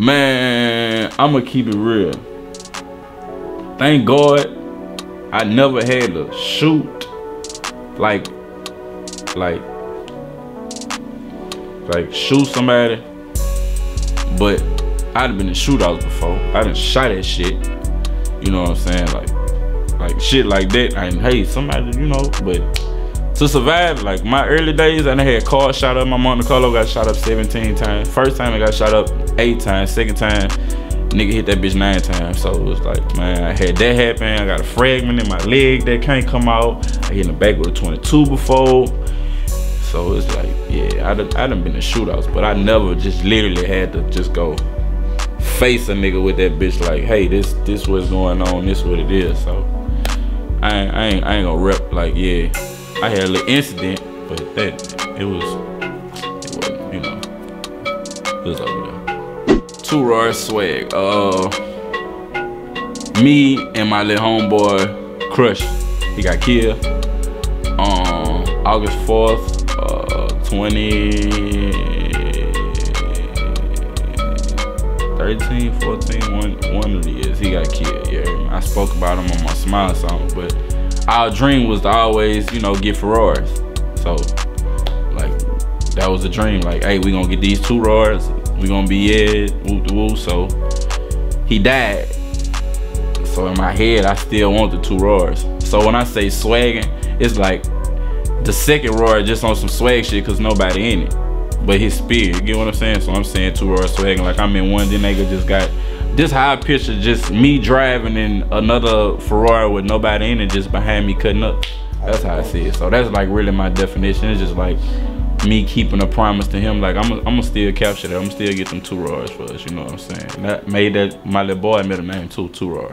Man, I'ma keep it real. Thank God I never had to shoot like like like shoot somebody. But I'd been in shootouts before. I done shot that shit. You know what I'm saying? Like like shit like that. And hey, somebody, you know, but to survive, like my early days, and I had cars shot up. My Monte Carlo got shot up 17 times. First time I got shot up eight times. Second time, nigga hit that bitch nine times. So it was like, man, I had that happen. I got a fragment in my leg that can't come out. I hit in the back with a 22 before. So it's like, yeah, I done, I done been in shootouts, but I never just literally had to just go face a nigga with that bitch like, hey, this this what's going on, this what it is. So I ain't, I ain't, I ain't gonna rep like, yeah, I had a little incident, but that, it was, it wasn't, you know, it was over there. Two raw swag. Uh, me and my little homeboy, Crush, he got killed on August 4th, uh, 20, 13, 14, one, one of the years, he got killed, yeah. I spoke about him on my Smile song, but our dream was to always, you know, get Ferraris. So, like, that was a dream. Like, hey, we gonna get these two Roars. We gonna be it, woo woo. So, he died. So in my head, I still want the two Roars. So when I say swagging, it's like the second Roar just on some swag shit because nobody in it. But his spirit, you get what I'm saying? So I'm saying two Roars swagging like I'm in one, then nigga just got this I picture just me driving in another Ferrari with nobody in it just behind me cutting up. That's how I see it. So that's like really my definition. It's just like me keeping a promise to him. Like I'm gonna still capture that. I'm still get them two Roars for us. You know what I'm saying? That made that my little boy made a name too, two Roar.